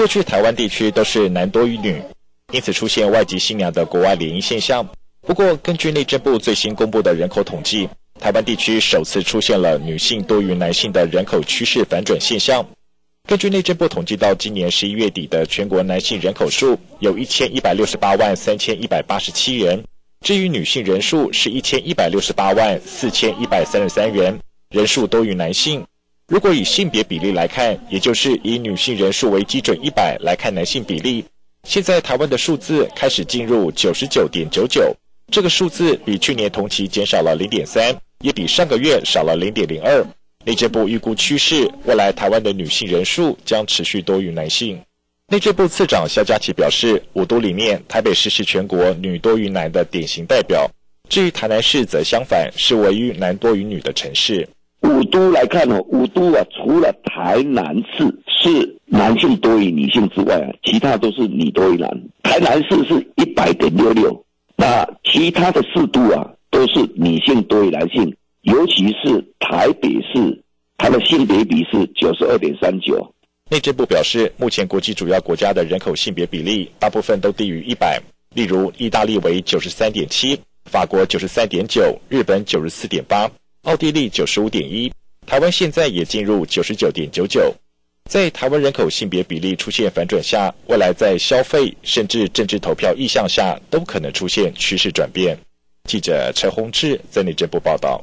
过去台湾地区都是男多于女，因此出现外籍新娘的国外联姻现象。不过，根据内政部最新公布的人口统计，台湾地区首次出现了女性多于男性的人口趋势反转现象。根据内政部统计，到今年十一月底的全国男性人口数有一千一百六十八万三千一百八十七人，至于女性人数是一千一百六十八万四千一百三十三人，人数多于男性。如果以性别比例来看，也就是以女性人数为基准一百来看男性比例，现在台湾的数字开始进入九十九点九九，这个数字比去年同期减少了零点三，也比上个月少了零点零二。内政部预估趋势，未来台湾的女性人数将持续多于男性。内政部次长肖佳琪表示，五都里面，台北市是全国女多于男的典型代表。至于台南市则相反，是唯一男多于女的城市。五都来看哦，五都啊，除了台南市是男性多于女性之外啊，其他都是女多于男。台南市是一百点六六，那其他的四都啊，都是女性多于男性。尤其是台北市，它的性别比是九十二点三九。内政部表示，目前国际主要国家的人口性别比例大部分都低于一百，例如意大利为九十三点七，法国九十三点九，日本九十四点八，奥地利九十五点一，台湾现在也进入九十九点九九。在台湾人口性别比例出现反转下，未来在消费甚至政治投票意向下，都可能出现趋势转变。记者陈宏志在内政部报道。